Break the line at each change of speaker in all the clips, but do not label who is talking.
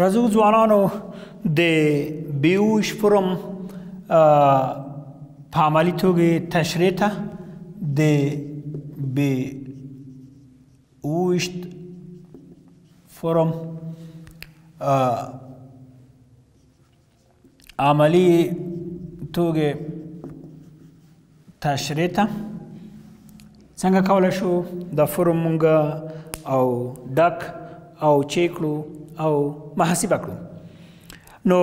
راځو ځوانانو د بیوش فورم په عملی توګه تشریح ته د بیوش فورم عملی توګه تشریح ته څنګه کولای شو د فورم مونږ او ډک او چی کړو او محاسبه کړو نو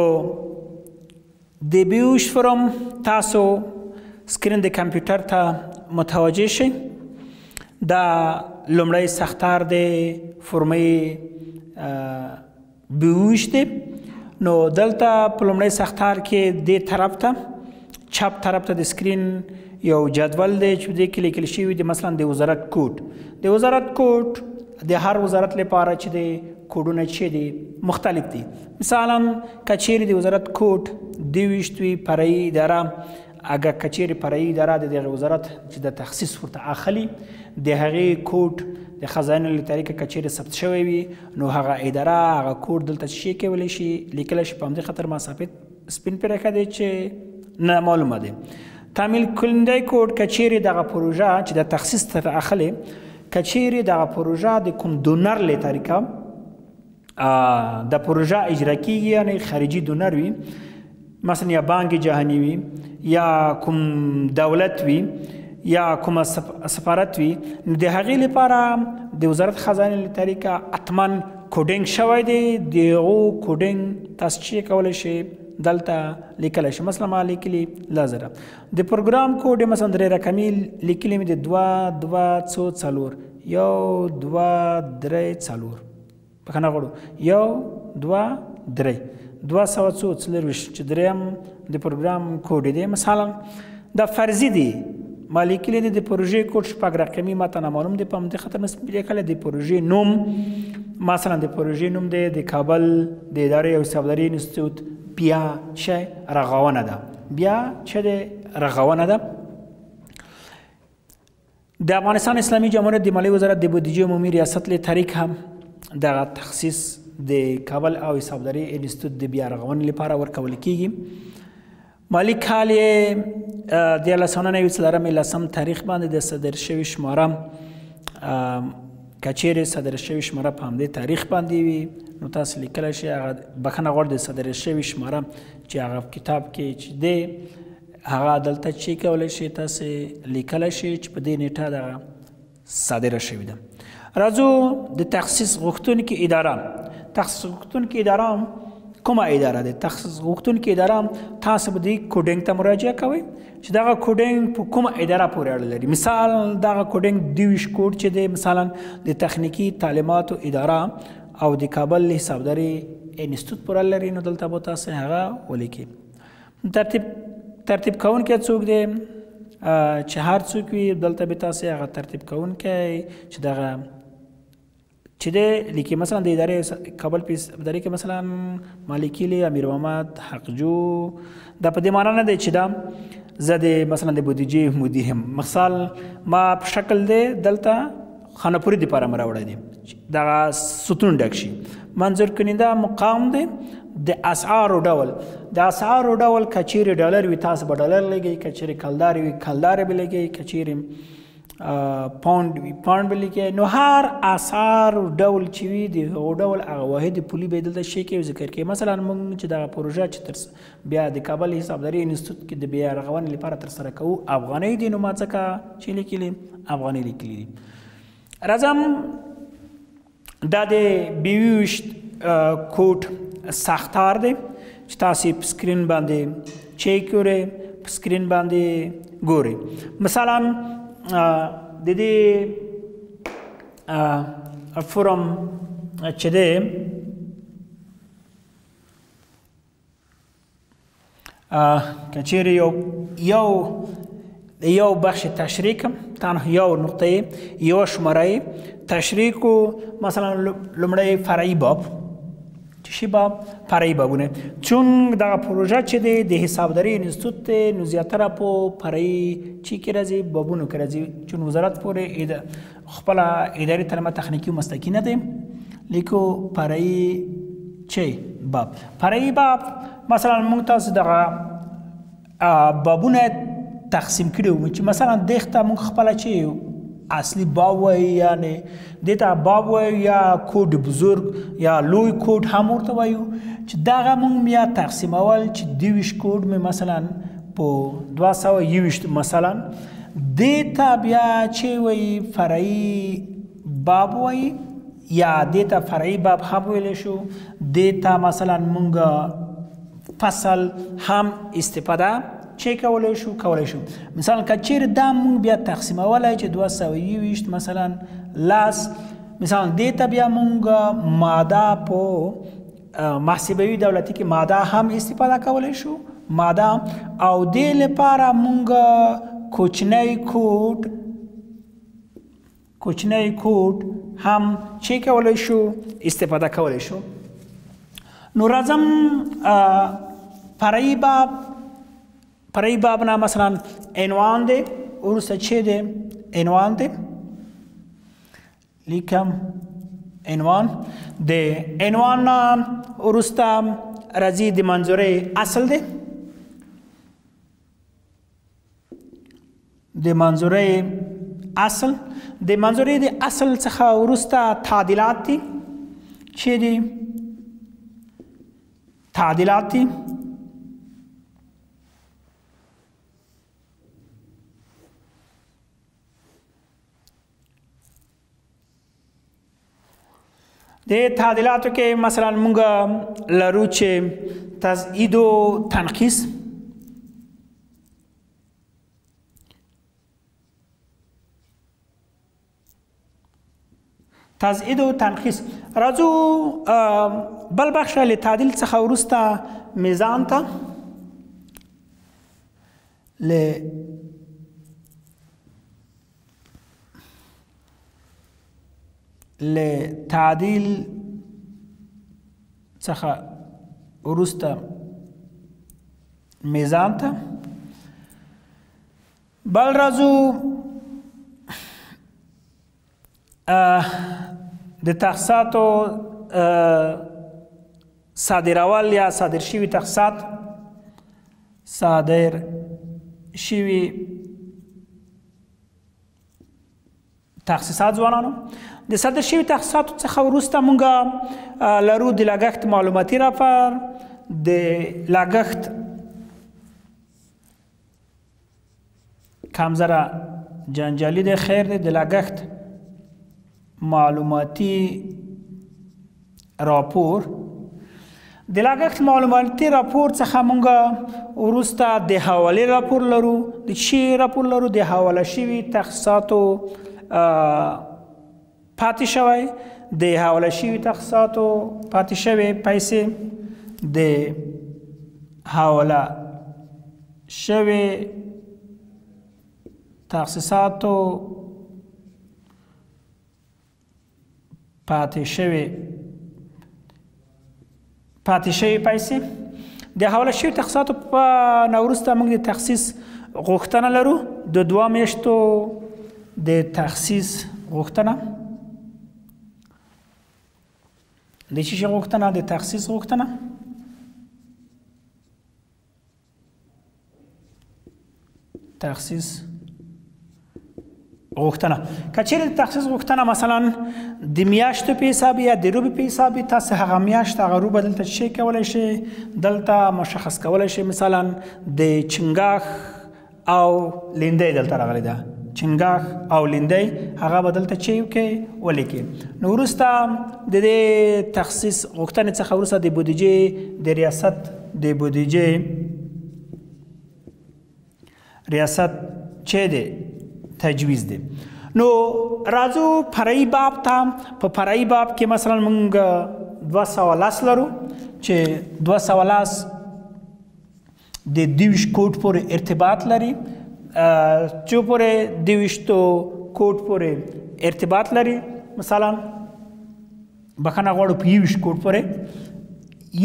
د بیوش فورم تاسو سکرین د کمپیوټر ته متوجه شئ دا لومړی سختار دی فرمه بوشت نو دلته په لومړی سختار کې دې طرف ته چپ طرف ته د سکرین یو جدول دی چې دې کې لیکل شوی دی مثلا د وزارت کوډ د وزارت کوډ د هر وزارت لپاره چې دی کوډونه چې دي مختلف دي مثلا کچیر دی وزارت کوډ دی وشتوي پرې اداره اګه که چیرې فرعي اداره د دغه وزارت چې د تخصیص ورته اخلي د هغې کوډ د خزاینو له طریقه که چیرې ثبت شوی وي نو هغه اداره هغه کوډ دلته شي کولی شي لیکلی شي په همدې خاطر ما ثابت سپین پرې ښه دی چې نه معلومه دی تعمیل کلندی کوډ که چیرې دغه پروژه چې د تخصیص تر اخلي که چیرې دغه پروژه د کوم دونر له طریقه د پروژه اجرا کیږي یعنی خارجي دونر وي مثلا یا بانک جهانی وي یا کوم دولت وي یا کوم سفارت وي د هغې لپاره د وزارت خزانه له طریقه اتمن کوډینګ شوی دی د او کوډینګ تاسو چې کولای شئ دلته لیکل شي مثلا ما لیکلی لازر د پروګرام کوډ مثلا درې رقمي لیکلی مې د 2 2 څو څلور یو 2 درې څلور بخښنه غواړو یو دوه درې دوه سوه څو څلرویشت چې دریم د پروګرام کوډ دی مثلا دا فرضي دی ما لیکلی دی د پروژې کوډ شپږ رقمي ما ته نامعلوم دی په همدې خاطر نه سم لیکلی د پروژې نوم مثلا د پروژې نوم دی د کابل د ادارې او سوداري انستیتوت بیا چې رغونه ده بیا چې د رغونه ده د افغانستان اسلامي جمهوریت د مالی وزارت د بودیجې عمومي ریاست له طریق هم دغه تخصیص د کابل او حسابداري انسټیټیوټ د بیا رغونې لپاره ورکول کیږي مالی کال یې د لسانه نوي څلورم لسم تاریخ باندې د صدر شوی شماره کچېرې صدر شوی شماره په همدې تاریخ باندې وي نو تاسو لیکلی شئ هغه بخښنه غواړم د صدر شوی شماره چې هغه کتاب کې چې دی هغه دلته چې کولای شي تاسو لیکلای شي چې په دې نیټه دغه صادره شوې ده راځو د تخصیص غوښتونکي اداره تخصیص غوښتونکي اداره کومه اداره ده تخصیص غوښتونکي اداره تاسو به د کوډینګ ته مراجعه کوئ چې دا کوډینګ په کومه اداره پورې اړه لري مثال دا کوډینګ د ویش کوډ چې د مثلا د تخنیکی تعلیماتو اداره او د کابل حسابداري انستیتوت پورې لري نو دلته به تاسو هغه ولیکئ ترتیب ترتیب کوونکی څوک دی چې هر څوک وي دلته به تاسو هغه ترتیب کوونکی چې دغه چې د لیکي مثلا د ادارې کابل پیس ادارې کې مثلا مالکی لی امیر محمد حقجو دا په دې معنی نه دی چې دا زه د مثلا د بودیجې مدیر مثال ما په شکل دی دلته خانه پوری دی پاره مراوړی دی دغه ستون ډک شي منظور کننده مقام دی د اسعار ډول د اسعار ډول کچیر ډالر وی تاسو به ډالر لګی کچیر کلدار وی کلدار به لګی کچیر پاوند وی پاوند به لګی نو هر اسعار ډول چې وی د ډول هغه واحد پولی به دلته شي کې ذکر کې مثلا موږ چې دا پروژه چې تر بیا د کابل حسابداري انستیتوت کې د بیا رغونې لپاره تر سره کوو افغانۍ دي نو ما څخه چې لیکلي افغانۍ لیکلي دي راځم دا د بیوشت کوټ ساختار دی چې تاسو په سکرین باندې چیک کړئ په سکرین باندې ګورئ مثلا د دې فورم چې دی که چیرې یو یو د یو بخش تشریح کوم تنها یو نقطه یو شماره تشریح کو مثلا لمړی فرعی باب چی باب فرعی بابونه چون دا پروژه چې دی د حسابداري انستیتوت ته نو زیاتره په فرعی چی کې راځي بابونو کې راځي چون وزارت پورې خپل اداري تعلیمات تخنیکی و مسلکی نه دی لیکو پرای چی باب پرای باب مثلا مونږ تاسو دغه بابونه تقسیم کړي وو چې مثلا دښته مونږ خپل چی اصلي باب وای یعنی دته باب وای یا کوډ بزرگ یا لوی کوډ هم ورته وایو چې دغه مونږ بیا تقسیمول چې 20 کوډ می مثلا په 221 مثلا دې ته بیا چې وایي فرعي باب وایي یا دې ته فرعي باب هم ویل شو دې ته مثلا مونږ فصل هم استفاده چې کولای شو کولای شو مثلا کچیر دا مونږ بیا تقسیمولای چې 220 مثلا لاس مثلا دې ته بیا مونږ ماده په محسبوي دولتي کې ماده هم استفاده کولای شو ماده او دې لپاره مونږ کوچنی کوډ کوچنی کوډ هم چې کولای شو استفاده کولای شو نو راځم پرای باب پرای باب نه مثلا عنوان دی ورسته چې دی عنوان دی لیکم عنوان د عنوان نه ورسته راځي د منظورې اصل دی د منظورې اصل د منظورې د اصل څخه ورسته تعدیلات دي چې دي تعدیلات دي د تعدیلاتو کې مثلا موږ لرو چې تزئید او تنقیس تزئید او تنقیس راځو بل بخش له تعدیل څخه ورسته میزان ته له له تعدیل څخه ورسته میزان ته بل راځو د تخصاتو صادرول یا صادر شوی تخصات صادر شوی تخصیصات ځوانانو د صدر شوی تخصیصات څخه وروسته مونږه لرو د لګښت معلوماتي راپور د لګښت کم ذره جنجالی دی خیر دی د لګښت معلوماتي راپور د لګښت معلوماتي راپور څخه مونږه ورسته د حواله راپور لرو د شی راپور لرو د حواله شوی تخصصاتو پاتې شوی د حواله شوي تخصاتو پاتې شوی پیسې د حواله شوی تخصیصاتو پاتې شوی پاتې شوی پیسې د حواله شوی تخصیصات په نورسته موږ د تخصیص غوښتنه لرو د دوه میاشتو د تخصیص غوښتنه د چی غوښتنه د تخصیص غوښتنه تخصیص غوښتنه کچېرې د تخصیص غوښتنه مثلا د میاشتو په حساب یا د روبي په حساب تاسو هغه میاشت هغه روبه دلته شي کولای شي دلته مشخص کولای شي مثلا د چنګاخ او لیندې دلته راغلي ده چنګاخ او لیندې هغه بدلته چي کې ولیکي نو ورسته د تخصیص غوښتنې څخه ورسته د بودیجې د ریاست د بودیجې ریاست چې دی تجویز دی نو راځو فرعي باب ته په فرعي باب کې مثلا موږ 210 لرو چې 210 د دیوش کوټ پورې ارتباط لري چې پورې دیوشتو کوټ پورې ارتباط لري مثلا بخنه غواړو په یوش کوډ پورې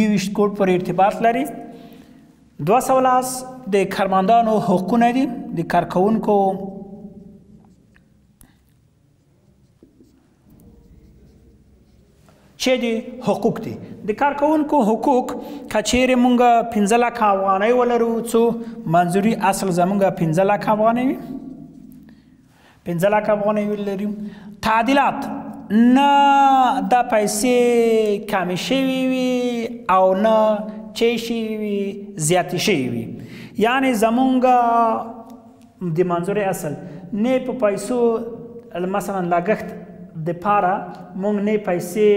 یوش کوډ پورې ارتباط لري 210 د کارمندانو حقوقونه دي د کارکونکو چې دي حقوق دي د کارکونکو حقوق کچېره مونږ 15 لک افغانۍ ولرو څو منځوري اصل زمونږ 15 لک افغانۍ پنځه لاکه افغانۍ ولري تعدیلات نه دا پیسې کمې شوي وي او نه چې شي وي زیاتې شي وي یعنی زمونږ د منظور اصل نه په پیسو مثلا لګښت د پاره مونږ نه پیسې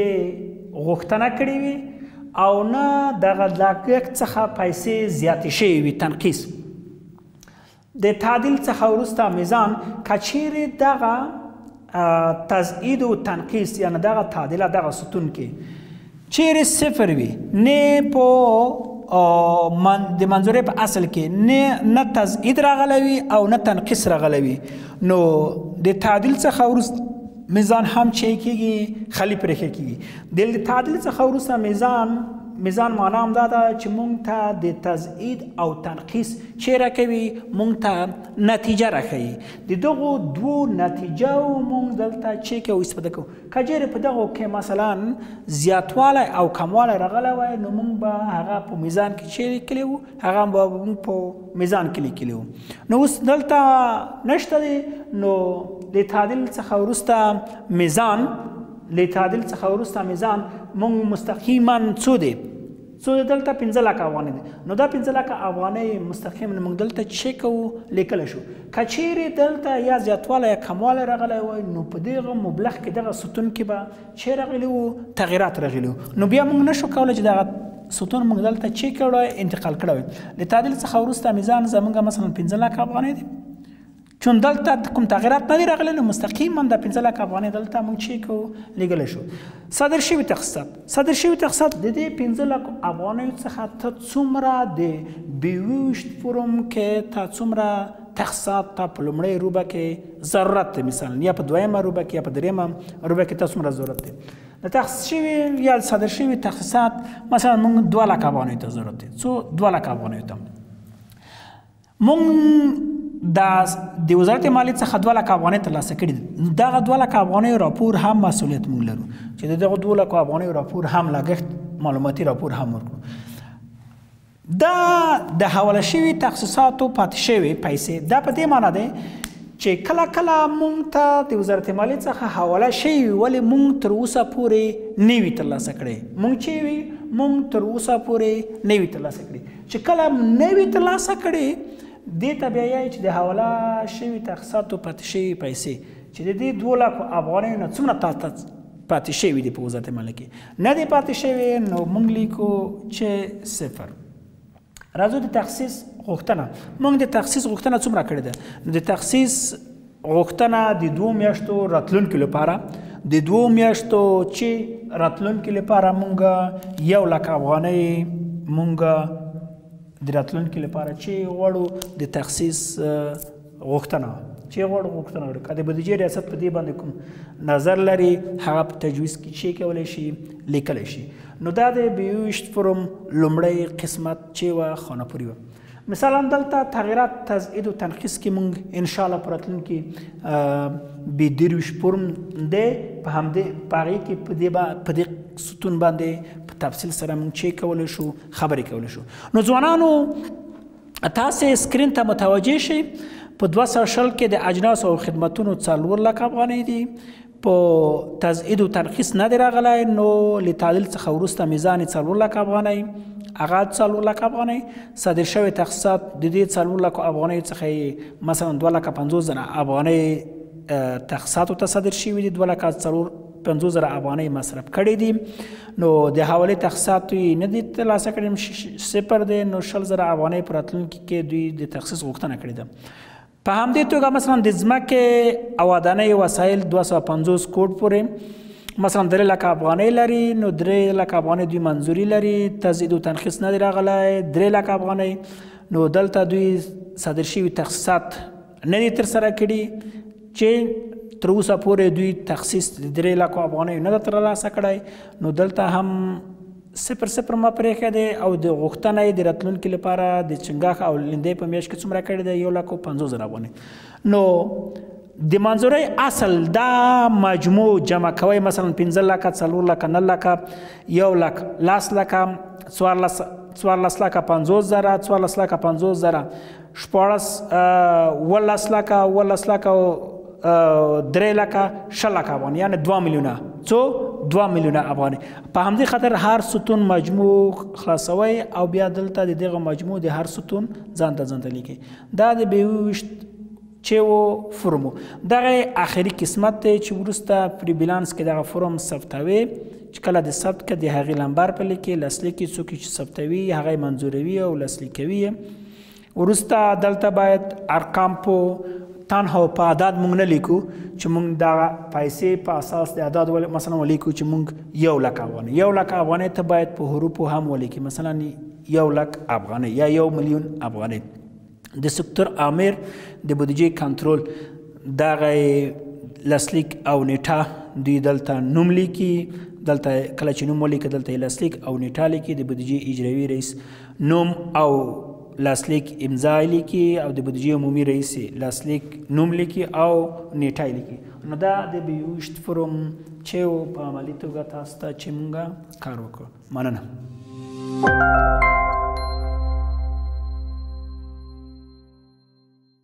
غوښتنه کړې وي او نه دغه لګښت څخه پیسې زیاتې شوي وي تنقیس د تعدیل څخه وروسته میزان که چیرې دغه تزئید او تنقیص یعنی دغه تعدیله دغه ستون کې چیرې صفر وي نه په من د منظورې په اصل کې نه نه تزئید راغلوي او نه تنقیص راغلوي نو د تعدیل څخه وروسته میزان هم چې کېږي خلی پرې کېږي د تعدیل څخه وروسته میزان میزان معنا هم دا ده چې مونږ ته د تزئید او تنقیس چیره کوي مونږ ته نتیجه راخی د دغو دوو نتیجه او مونږ دلته چیک او استفاده کو کجیر په دغو کې مثلا زیاتواله او کمواله رغله وای نو مونږ به هغه په میزان کې چیرې کلیو هغه به مونږ په میزان کې لیکلیو نو اوس دلته نشته دی نو د تعادل څخه ورسته میزان له تعادل څخه ورسته میزان مونږ مستقیما څو دی څو د دلته 15 لک افغانۍ دي نو دا 15 لک افغانۍ مستقیما موږ دلته چیک او لیکل شو کچېرې دلته یا زیاتواله یا کمواله راغلی وای نو په دغه مبلغ کې دغه ستون کې به چې راغلی وو تغیرات راغلی نو بیا موږ نشو کولای چې دغه ستون موږ دلته چیک کړو انتقال کړو د تعدیل څخه ورسته میزان زمونږ مثلا 15 لک افغانۍ دي چون دلته کوم تغیرات نه دی راغلی نو مستقیما د 15 لک افغانۍ دلته موږ چی کو لګل شو صدر شوی تقسیط صدر شوی تقسیط د دې 15 لک افغانۍ څخه ته څومره د بیوشت فورم کې ته څومره تقسیط ته په لومړی روبه کې ضرورت دی مثلا یا په دویمه روبه کې یا په دریمه روبه کې ته څومره ضرورت دی د تخصیص شوی یا صدر شوی تخصیصات مثلا موږ 2 لک افغانۍ ته ضرورت دی څو 2 لک افغانۍ ته مونږ دا د وزارت مالیې څخه 2 لک افغانۍ ترلاسه کړي دغه 2 لک افغانۍ راپور هم مسولیت مونږ لرو چې دغه 2 لک افغانۍ راپور هم لګښت معلوماتي راپور هم ورکړو دا د حواله شوی تخصصاتو پاتې شوی پیسې دا په دې معنی ده چې کله کله مونږ ته د وزارت مالی څخه حواله شي ولی مونږ تر اوسه پورې نیوی ترلاسه کړي مونږ چې وی مونږ تر اوسه پورې نیوی ترلاسه کړي چې کله نه وي ترلاسه کړي دې ته بیا یې چې د حواله شوي تخصاتو پاتې شوي پیسې چې د دې دوه لکو افغانیو نه څومره تاته پاتې شوي دي په وزارت مالیه کې نه دي پاتې شوي نو موږ لیکو چې صفر راځو د تخصیص غوښتنه موږ د تخصیص غوښتنه څومره کړې ده نو د تخصیص غوښتنه د دوو میاشتو راتلونکو لپاره د دوو میاشتو چې راتلونکو لپاره مونږ یو لک افغانۍ مونږ د راتلونکو لپاره چې غواړو د تخصیص غوښتنه چې غواړو غوښتنه وکړي کله بودیجه ریاست په دې باندې کوم نظر لري هغه په تجویز کې شي کولای شي لیکل شي نو دا د بیوشت فورم لومړی قسمت چې وا خانه پوری و مثالا دلته تغیرات تزئید و تنقیص کې مونږ ان شاء الله پر راتلونکي بي درویش پورم دی په همدې پاغي کې په دې با په دې ستون باندې په تفصیل سره مونږ چی کولای شو خبرې کولای شو نو ځوانانو تاسو سکرین ته متوجه شئ په 200 کې د اجناس او خدماتونو څلور لک افغانۍ دي په تزعید او ترخیص نه دی راغلی نو له تعدیل څخه وروسته میزان څلور لک افغانۍ هغه څلور لک افغانۍ صادر شوی تخصیصات د دې څلور لک افغانۍ څخه مثلا دوه لکه پنځوس زره افغانۍ تخصیصاتو ته صادر شوي دي دوه لکه څلور پنځوس زره افغانۍ مصرف کړي دي نو د حوالې تخصیصات دوی نه دي ترلاسه کړي صفر دی نو شل زره افغانۍ په راتلونکي کې دوی د تخصیص غوښتنه کړې ده په همدې توګه مثلا د ځمکې او ودانۍ وسایل 250 کوټ پورې مثلا درې لکه افغانۍ لري نو درې لکه افغانۍ دوی منځوري لري تزید او تنخیص نه دی راغلی درې لکه افغانۍ نو دلته دوی صادر شوي تخصیصات نه دي ترسره کړي چې تر اوسه پورې دوی تخصیص درې لکه افغانۍ نه ده ترلاسه کړی نو دلته هم صفر صفر مه پرېښی دی او د غوښتنه یې د راتلونکي لپاره د چنګاښ او لیندۍ په میاشت کې څومره کړې ده یو لک او پنځوس زره افغانۍ نو د منظورۍ اصل دا مجموع جمع کوي مثلا 15 لک 4 لک 9 لک یو لک لاس لک 14 لک 50 زره 14 لک 50 زره شپارس ولس لکه ولس لکه درې لکه شل لکه افغان یعنی 2 میلیونه څو 2 میلیونه افغاني په همدې خاطر هر ستون مجموع خلاصوي او بیا دلته د دغه مجموع د هر ستون ځان ته ځان ته لیکي دا د بیوشت چې و فرمو دغه اخري قسمت دی چې ورسته پر بیلانس کې دغه فرم ثبتوي چې کله د ثبت کې د هغې لمبر په لیکي لاسلیکي څوک چې ثبتوي هغه منظوروي او لاسلیکوي ورسته دلته باید ارقام په تنها په عدد مونږ نه لیکو چې مونږ دا پیسې په اساس د عدد ول مثلا ولیکو چې مونږ یو لک افغانۍ یو لک افغانۍ ته باید په حروفو هم ولیکي مثلا یو لک افغانۍ یا یو میلیون افغانۍ د سکتور امیر د بودجې کنټرول دغه لاسلیک او نیټه دوی دلته نوم لیکي دلته کله چې نوم ولیکي دلته لاسلیک او نیټه لیکي د بودجې اجرایي رئیس نوم او لاسلیک امضا لیکي او د بودجې عمومي رئیس لاسلیک نوم لیکي او نیټه لیکي نو دا د بیوشت فورم چې په عملی توګه تاسو ته چې مونږه کار وکړو مننه